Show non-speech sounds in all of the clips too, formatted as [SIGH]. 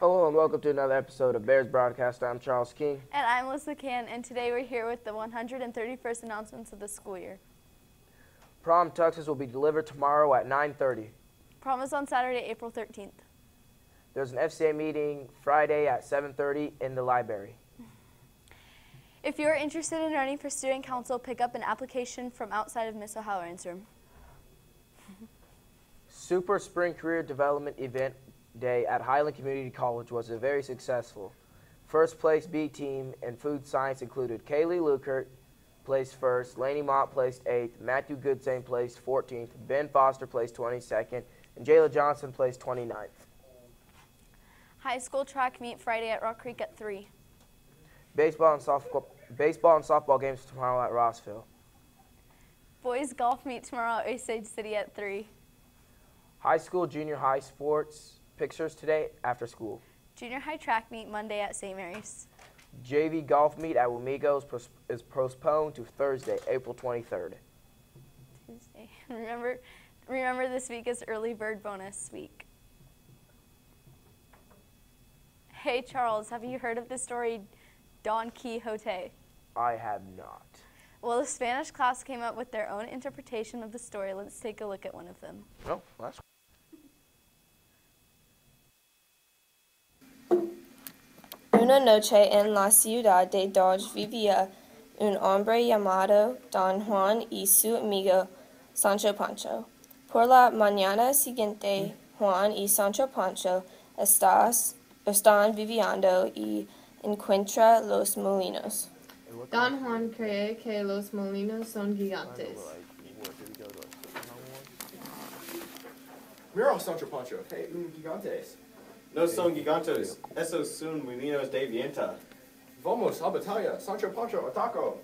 Hello and welcome to another episode of Bears Broadcast. I'm Charles King. And I'm Melissa Can, and today we're here with the 131st announcements of the school year. Prom tuxes will be delivered tomorrow at 9.30. Prom is on Saturday, April 13th. There's an FCA meeting Friday at 7.30 in the library. [LAUGHS] If you are interested in running for student council, pick up an application from outside of Miss O'Halloran's room. [LAUGHS] Super Spring Career Development Event Day at Highland Community College was a very successful. First place B team in food science included Kaylee Lukert, placed first, Laney Mott placed eighth, Matthew Goodsame placed 14th, Ben Foster placed 22nd, and Jayla Johnson placed 29th. High school track meet Friday at Rock Creek at 3. Baseball and softball, baseball and softball games tomorrow at Rossville. Boys golf meet tomorrow at Osage City at 3. High school, junior high sports pictures today after school. Junior high track meet Monday at St. Mary's. JV golf meet at Wamego is, is postponed to Thursday, April 23rd. Tuesday. [LAUGHS] Remember, remember this week is early bird bonus week. Hey Charles, have you heard of the story Don Quixote? I have not. Well, the Spanish class came up with their own interpretation of the story. Let's take a look at one of them. Oh, that's Una noche en la ciudad de Dodge vivía un hombre llamado Don Juan y su amigo Sancho Pancho. Por la mañana siguiente, Juan y Sancho Pancho estás- están viviendo y encuentra los molinos. Don Juan cree que los molinos son gigantes. Mira, Sancho Pancho. Hey, un gigantes. No son gigantes, esos son molinos de viento. Vamos a batalla. Sancho Pancho, ataco.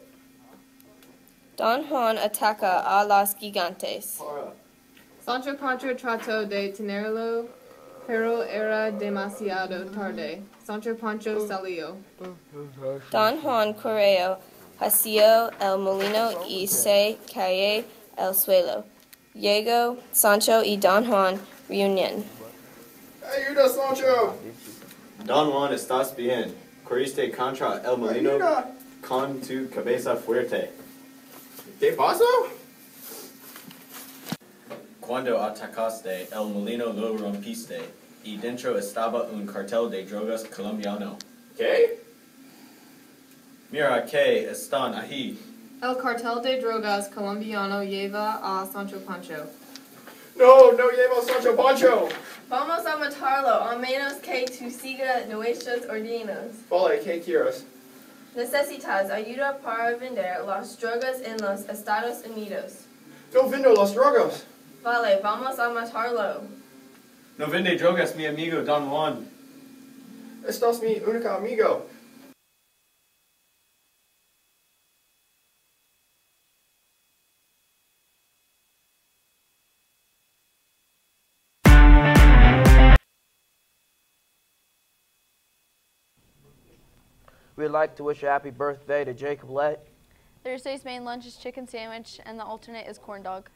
Don Juan ataca a los gigantes. Para. Sancho Pancho trató de tenerlo, pero era demasiado tarde. Sancho Pancho salió. Don Juan corrió hacia el molino y se cayó el suelo. Llegó Sancho y Don Juan reunión. Sancho. Don Juan, estás bien. Corriste contra el molino con tu cabeza fuerte. ¿Qué pasó? Cuando atacaste, el molino lo rompiste, y dentro estaba un cartel de drogas colombiano. ¿Qué? Mira que están ahí. El cartel de drogas colombiano lleva a Sancho Pancho. No, no lleva Sancho Pancho. Vamos a matarlo, a menos que tú siga nuestras órdenes. Vale, ¿qué quieres? Necesitas ayuda para vender las drogas en los Estados Unidos. No vendo las drogas. Vale, vamos a matarlo. No vende drogas, mi amigo Don Juan. Estás mi único amigo. We'd like to wish a happy birthday to Jacob Lett. Thursday's main lunch is chicken sandwich, and the alternate is corn dog.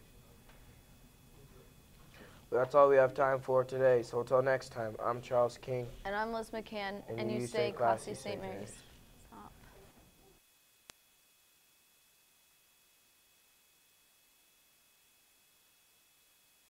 That's all we have time for today. So until next time, I'm Charles King. And I'm Liz McCann, and, you, stay classy, St. Mary's.